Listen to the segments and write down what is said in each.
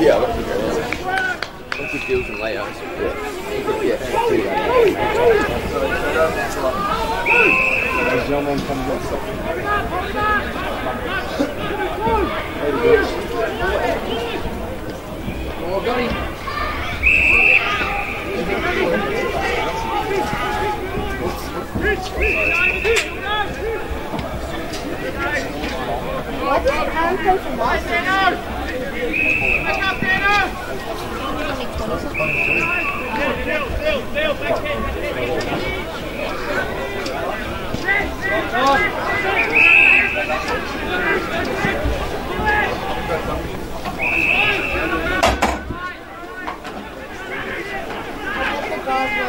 Yeah, let's figure it out. You deals and layouts, yeah. Yeah, As young one comes up. What did Aaron play for Boston? The Kom,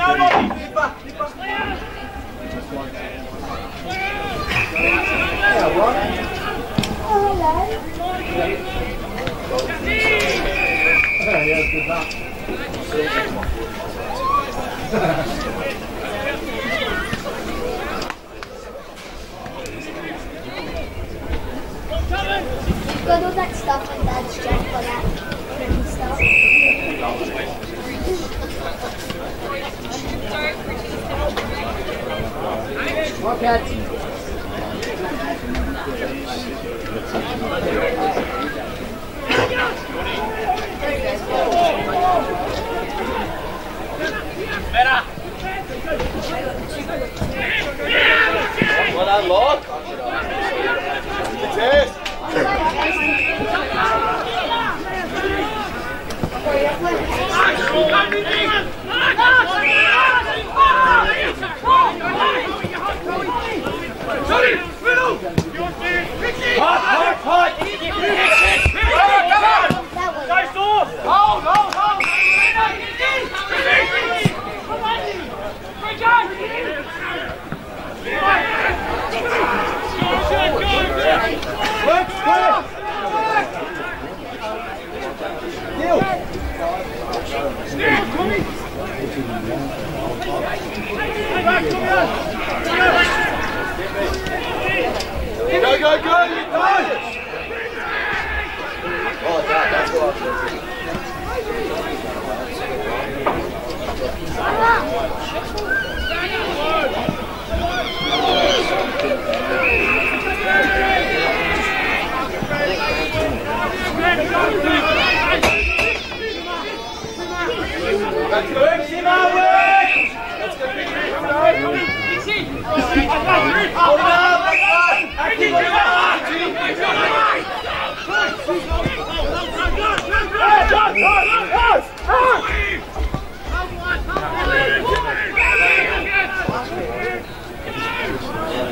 line. Yeah, good luck. Got all that stuff on Dad's jet for that pretty stuff. Well done, Lord. That Go, go, go, you go!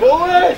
Boys!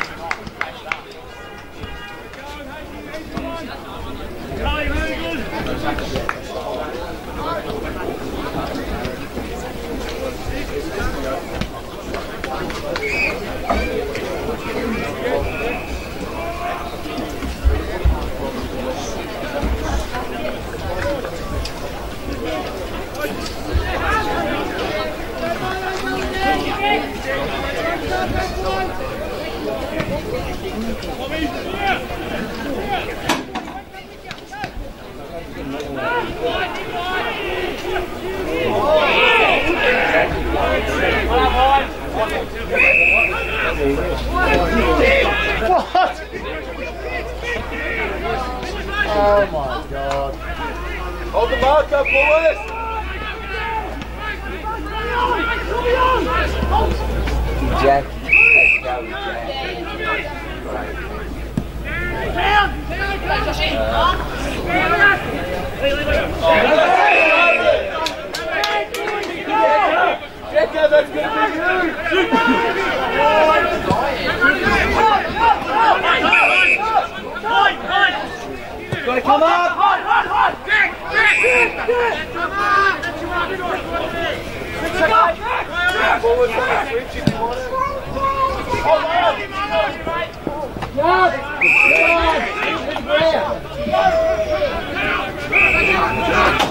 Jack. Let's go, Jack. Jacko, that's gonna be you! Gotta come up! Forward back, switch if you want it.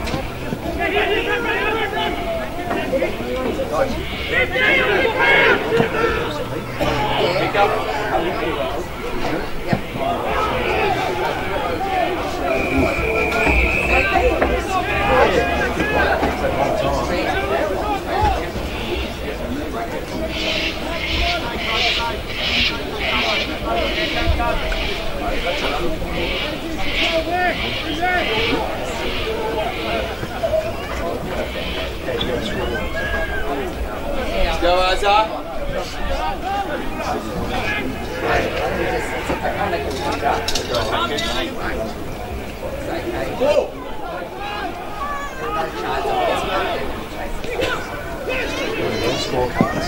Let's go, Azar. Scorecards.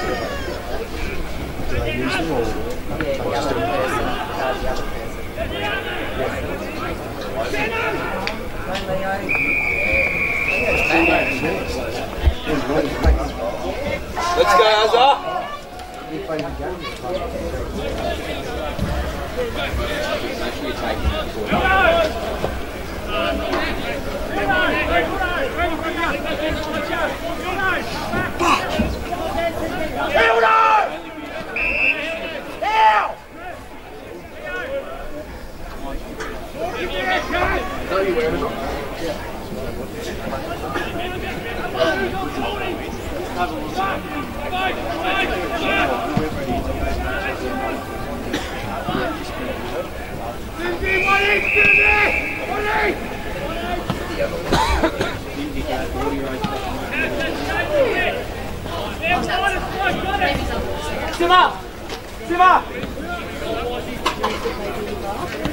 It? Let's go, Azar. We're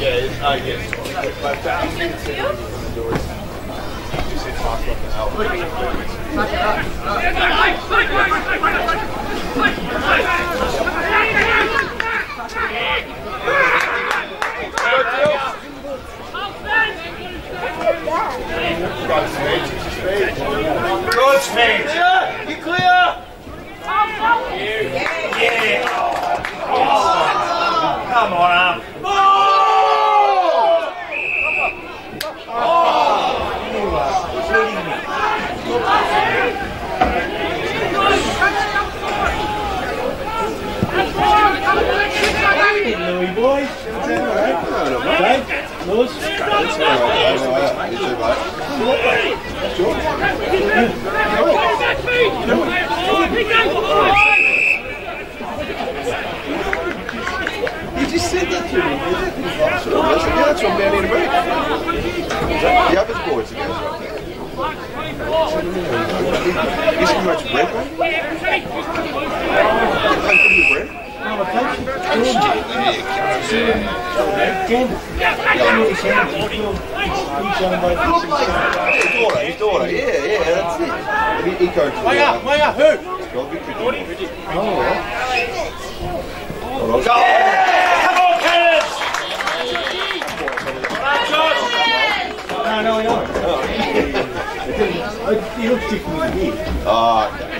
Yeah, I guess. Come on, Nein, You just said that to me. Yeah, that's from Danny and you guys are up there. You much bread? I mean, eco Come on, know. Oh. he looked different than me. Ah, okay.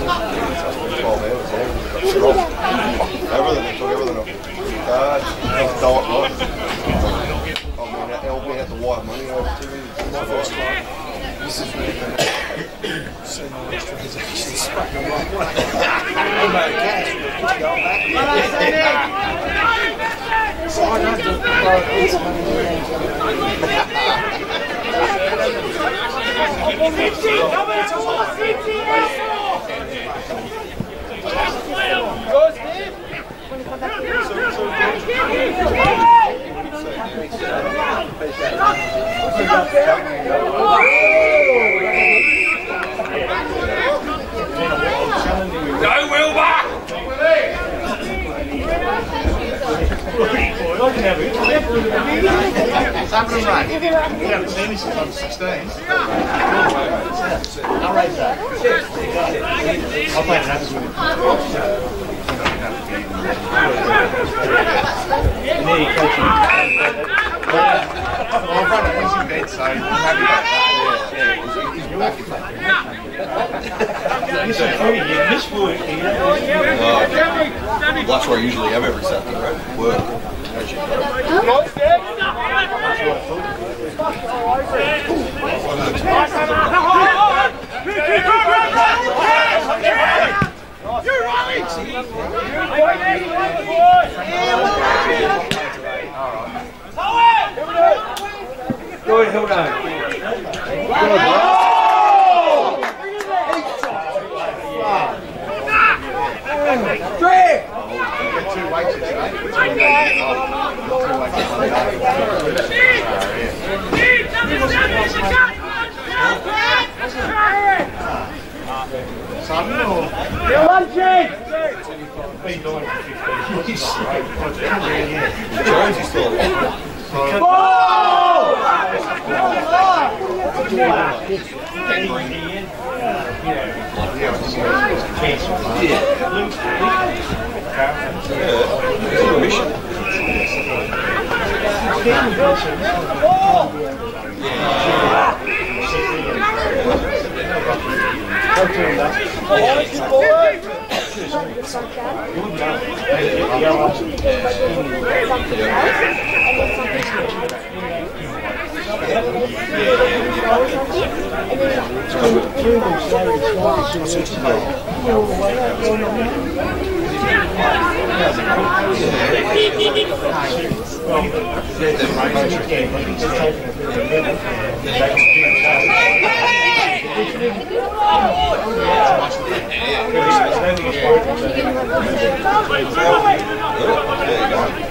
12 hours there. Everything, I mean, the money. My first this is it's going back. So over two years. It's my first time. I can have it. We haven't seen this since I was 16. I'll raise that. I'll in bed, so I'm happy that. That's where I usually am every Saturday, right? Work. Go ahead, hold on. Two weights today. Two weights Been doing it for 15 years. Jonesy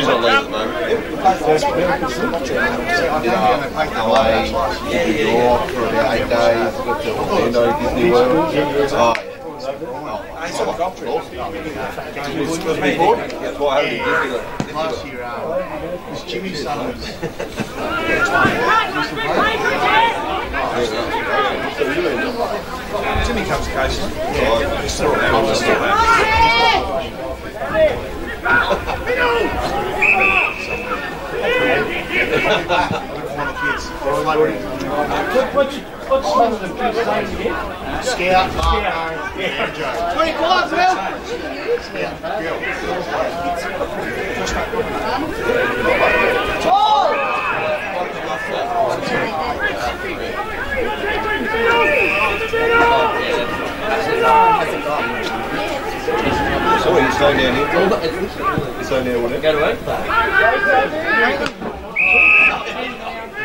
She's on leave at the moment. LA, New York for about eight days. Got to Orlando, Disney World. Oh, yeah. That's why I haven't been Disneyland. Last year, was Jimmy's son Jimmy comes occasionally. Still around, still around. One what's, What's some of the kids' names again? Scout, Marco, and Joe. 25, Will. So what, you slowing down here? You slowing down with it? Go to work.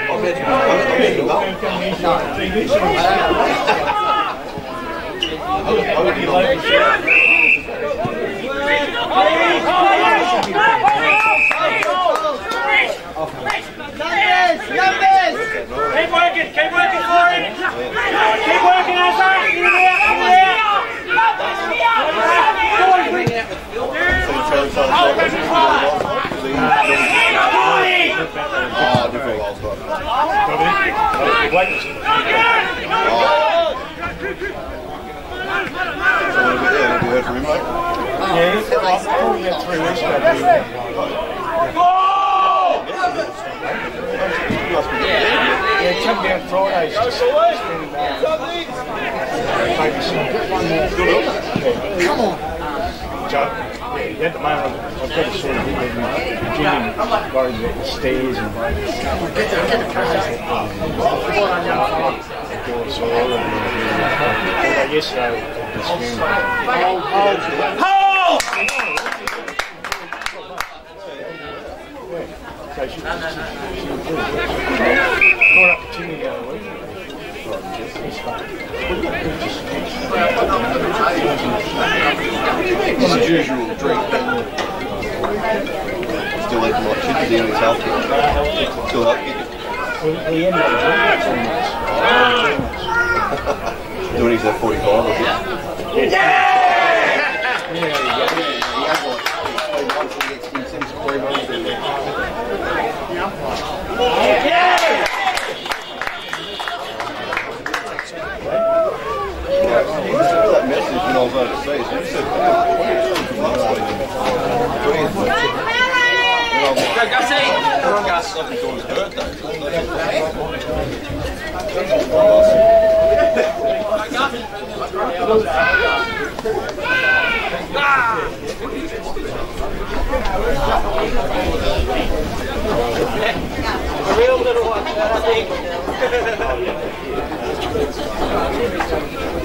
I'm heading- I'm heading up. I'm gonna get on. Keep working, keep working for it. Keep working, Asa. Oh, yeah, come down Fridays to spend, uh, maybe some, one more. Come on. Joe, yeah, at the moment, I've got to sort of get the gym and worried about the stairs and get the, get the cars. Yesterday, Hold! So she, she, she was good. Brought up the chimney the other week. This usual drink. Still eating like chicken down his health. Still up. We, we ended up drinking too much. Doing his at 45, I think. Yeah! He has like three months and he gets he sends three months and that message when I was overseas. You said, what are you doing for months week? What are you doing? And I'm like, Go, see. Gus. Like it's his birthday. A real little one, I think.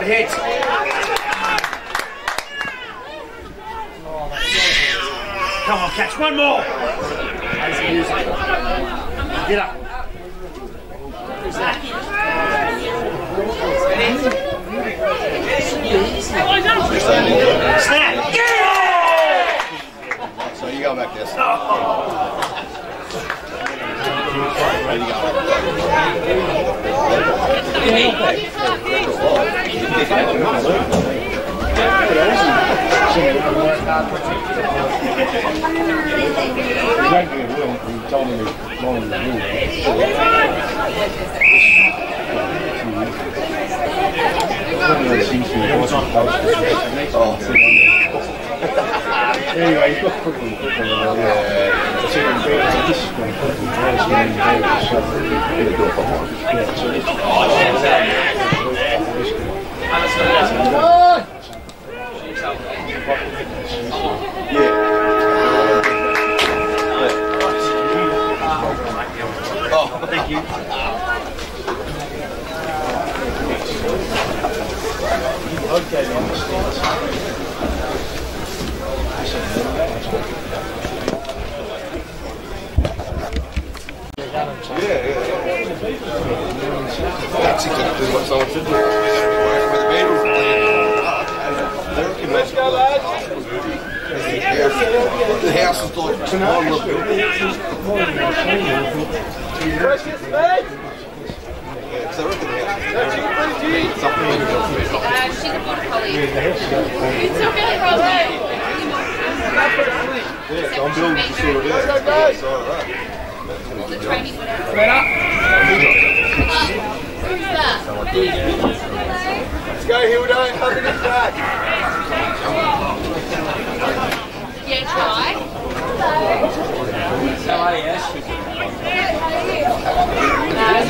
Good hit. Come on, catch one more! Get up. Just saying, yeah. So you go back there. There you go. He told me as long as he knew. Oh, Anyway, he's got football, football. Yeah. I said, this is going to put the dress in the Yeah, so this Oh, thank you. Okay, I understand. Yeah, yeah, yeah. That's exactly what someone said. Working with the Beatles. They reckon most of the The house is like tomorrow. Precious mate! Yeah, 'cause I reckon the house is like that. Uh, she's a border collie. It's okay, Rosie. Yeah, I'm building to sort of yeah. Go, go, So, right. The training whatever. Who's that? Let's go, Hilda. Hugging his back. Yeah, try. No, so you leave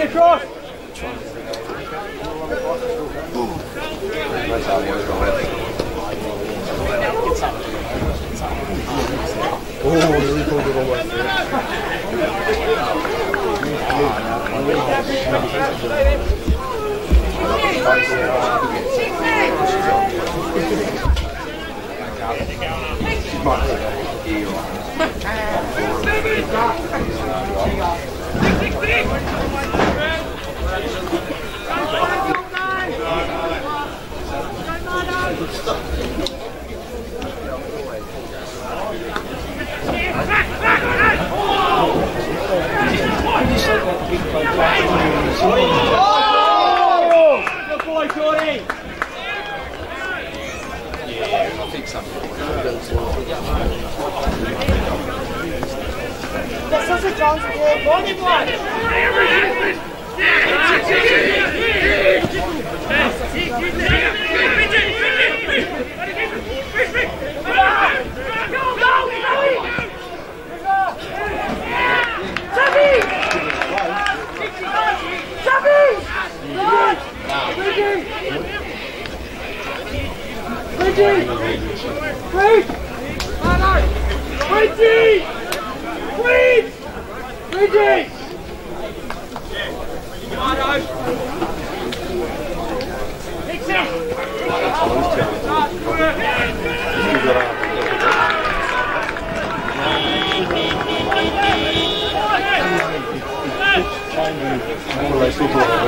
Andy, across! Oh, really cool little one. She's yeah, I think so. The sausage rolls are good.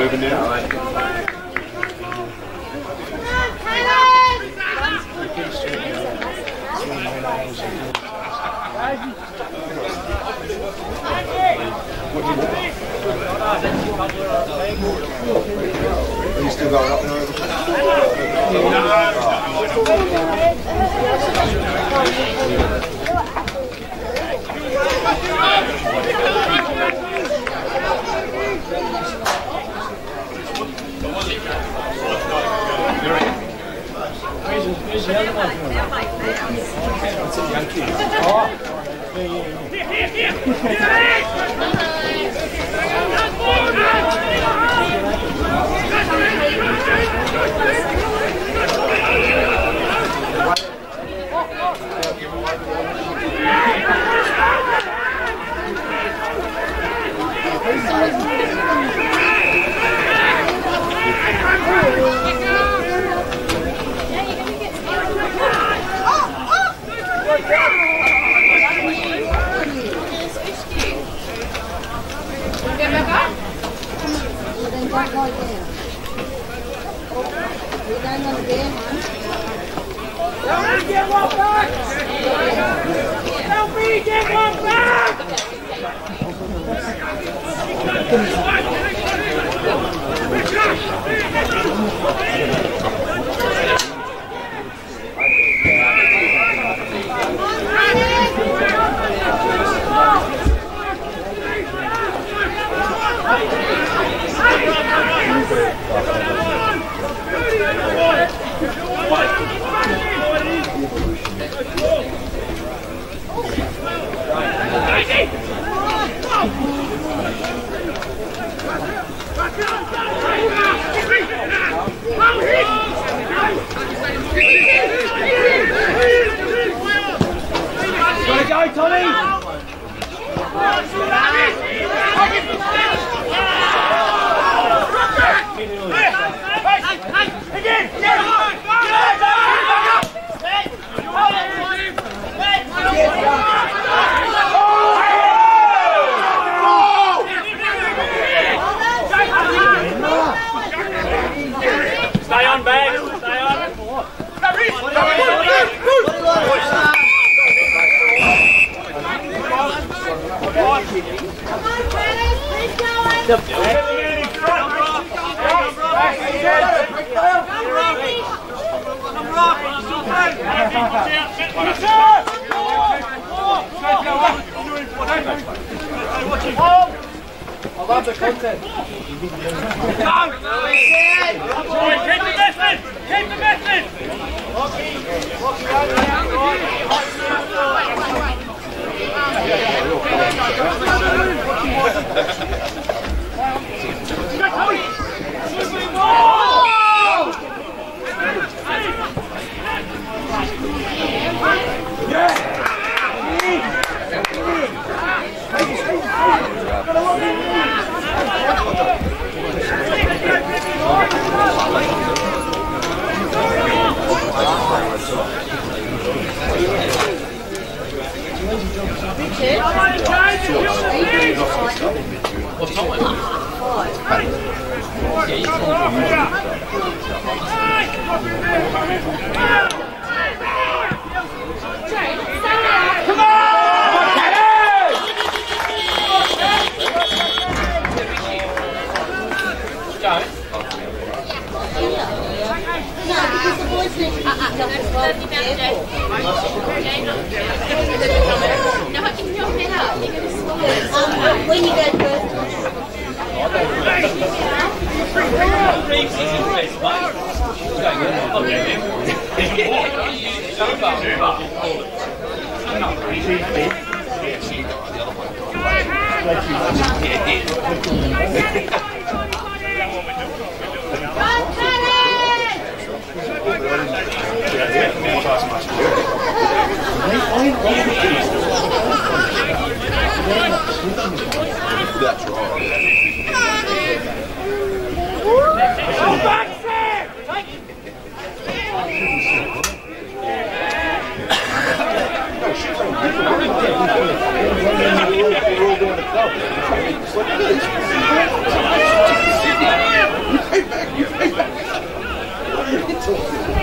Moving now. Are you still going up there? Then don't go there. We don't want to get man. Gotta That's right. Well, I haven't been here. I've been here for four years. I worked at Midland. Yeah. And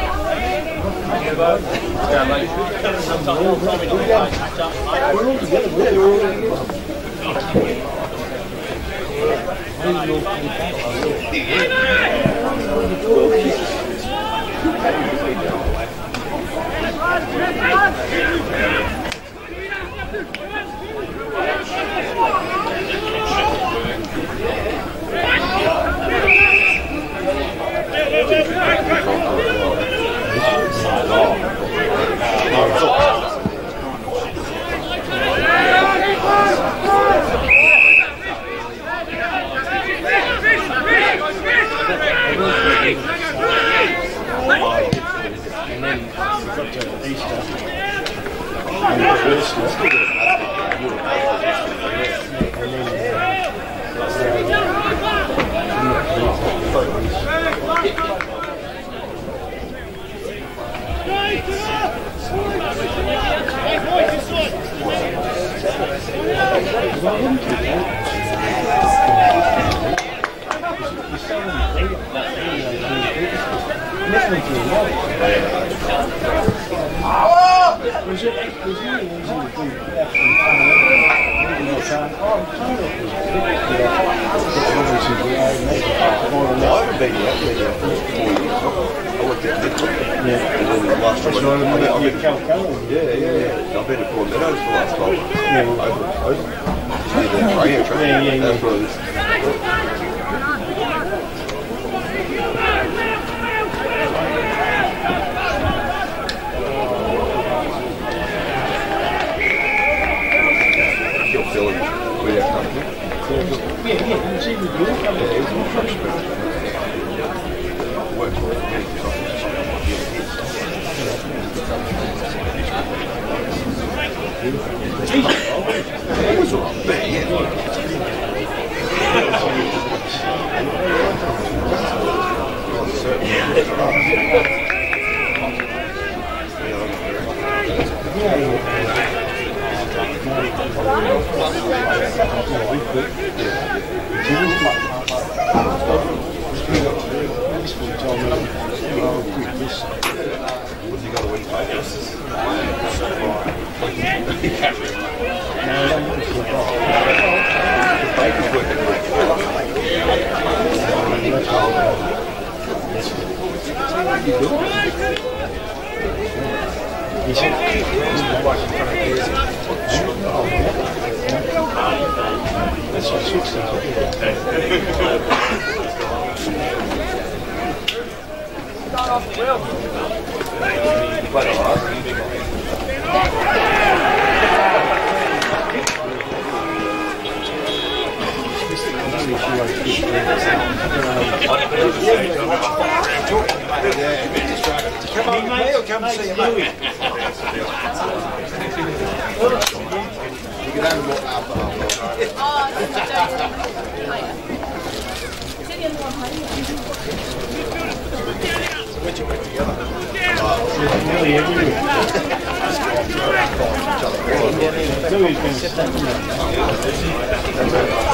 Yeah. Then the last time I I've been, I've been, yeah, yeah, yeah. I've been to Meadows for the last 12 months. Yeah. Over, over. Yeah. Yeah, yeah. That's what it is. Yeah, yeah, you see the deal coming. Yeah, it's more frustrating. Works for but yeah. You got to win five. Baker's working great. Come on, mate, or come see mate. You can have more alcohol. Nearly every week.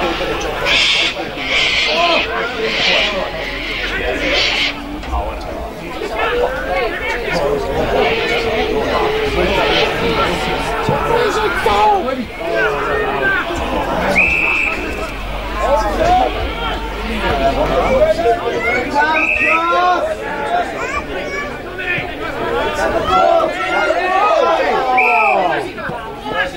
Come on!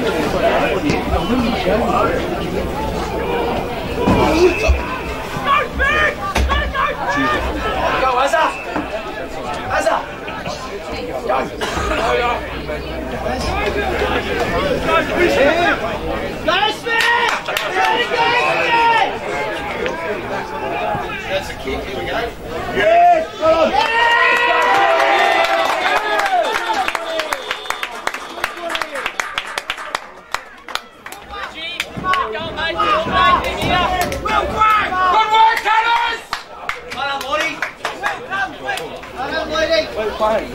Go, Azza! Azza! Go! Go, Smith! Go, Smith! That's a kick, here we go. Yeah! fine.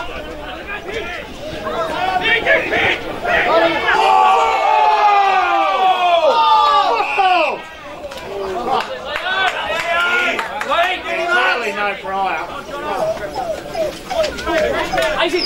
I see.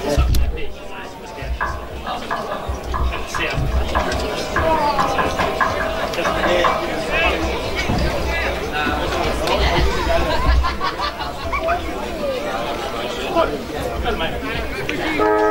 Jawohl!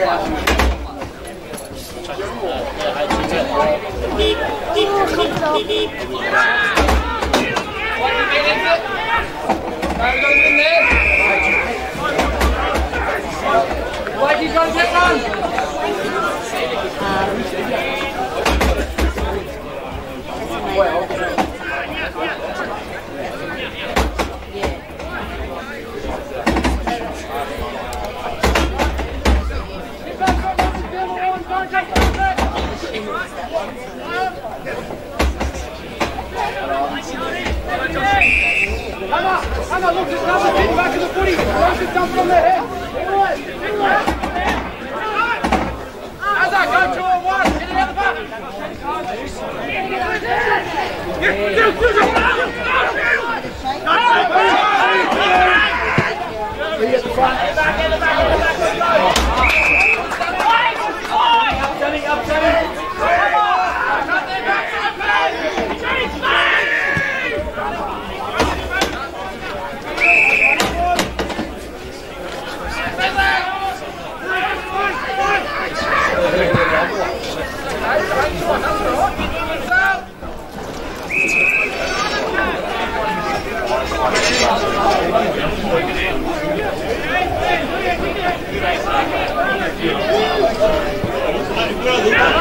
go get? Hannah, Hannah, look, there's another thing back of the footy. Throw should jump from their head. How's? Go two on one. Get it out the back. JD, Yeah, yeah.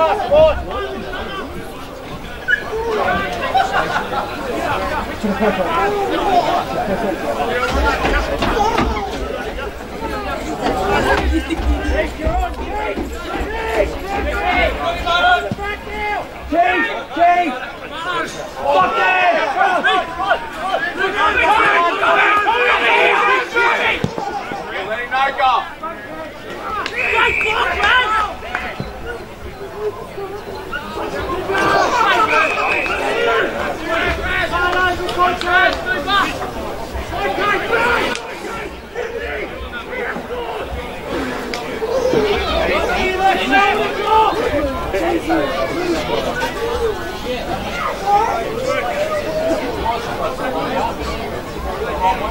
The door ajar, come on. Chase! Chase! Fuck it! Yes!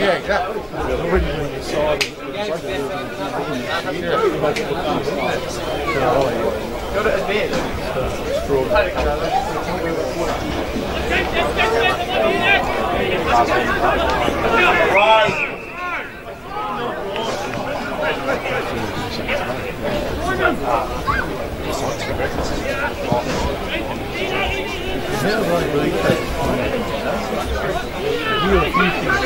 Yeah, exactly. Originally Thank you. feels like we could do a few things.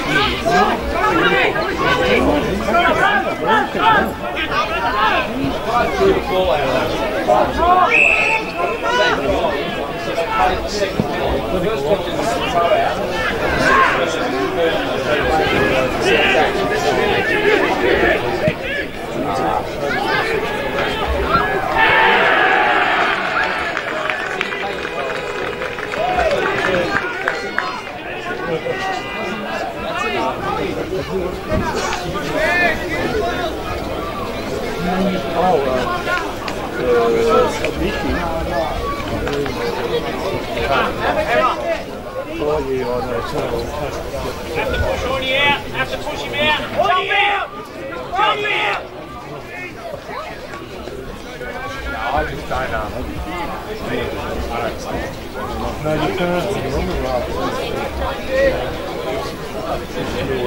No, you can't. You're on the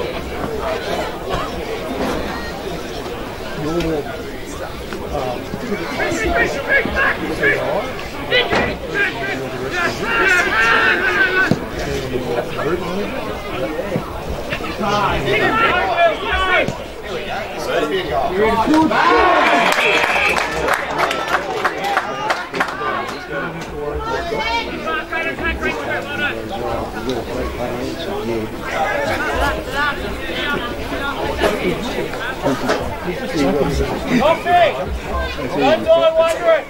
right. You're, um, Coffee. Don't die wondering.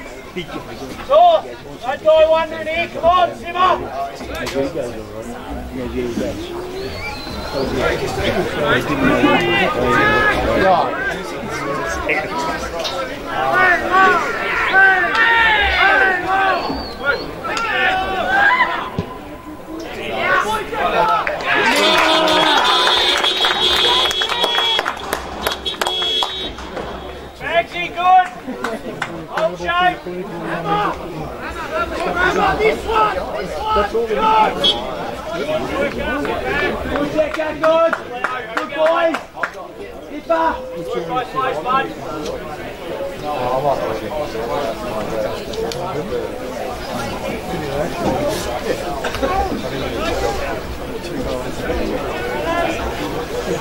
So, don't die wondering here. Come on, Simmer. Maxie, good. Hold shape. Good check, good. Good boys. Dipper. Good boys, bud. You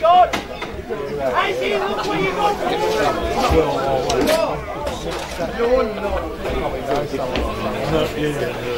got? Casey, look what you got. no, yeah, yeah.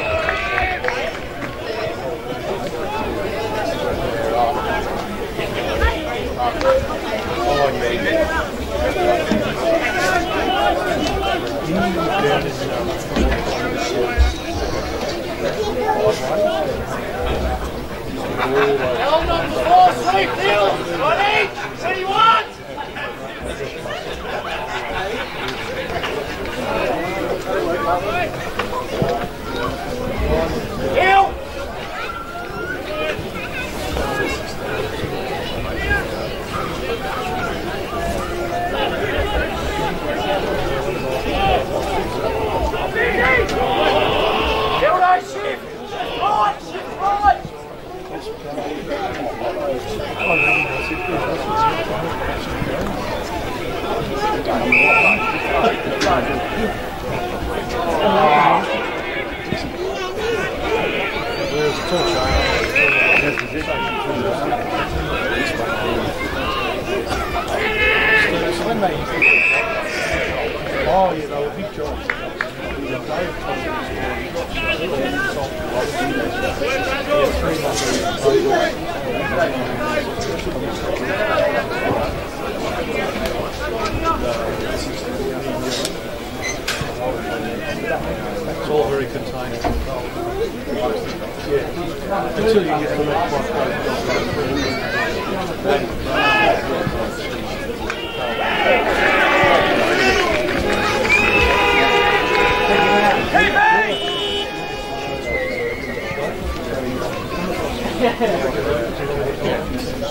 Held on the four, sleep, Neil. Ready? See what? Hill. Hill, no shift. Right, shift right. There's a touch. So when they Oh, they were big. It's all very contained. Yeah. Until you get to that point. And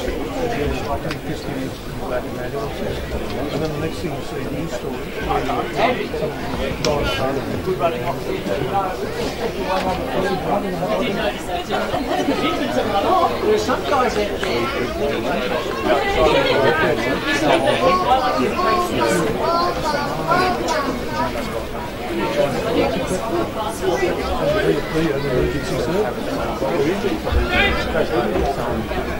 then the next thing you see, a story. There's some guys out there.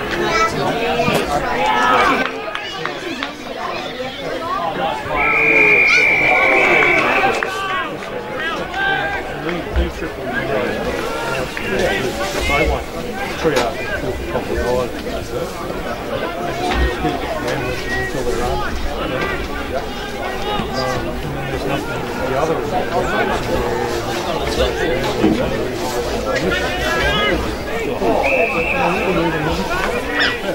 three out why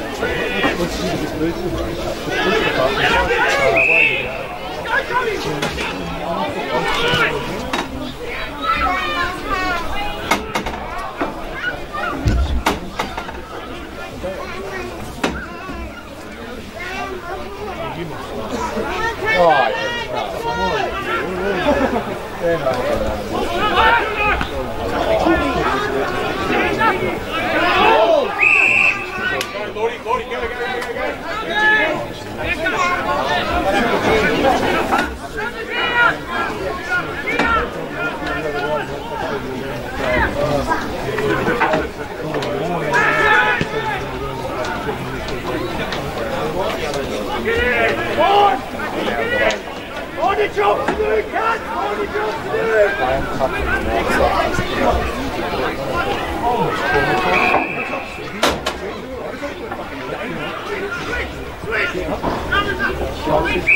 you got it?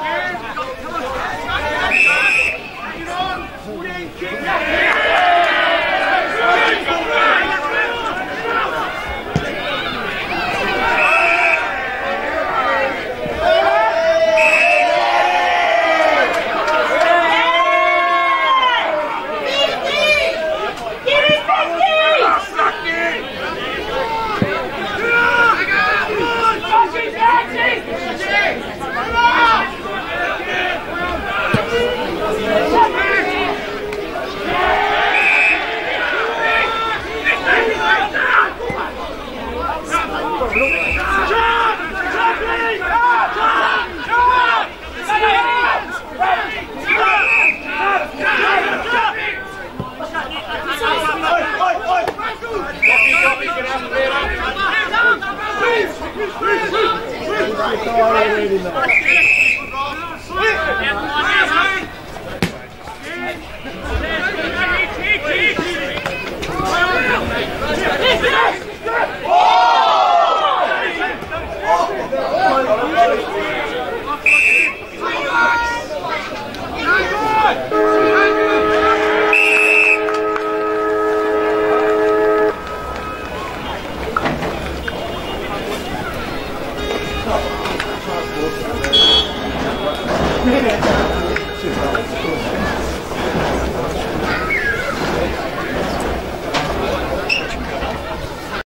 Hallelujah.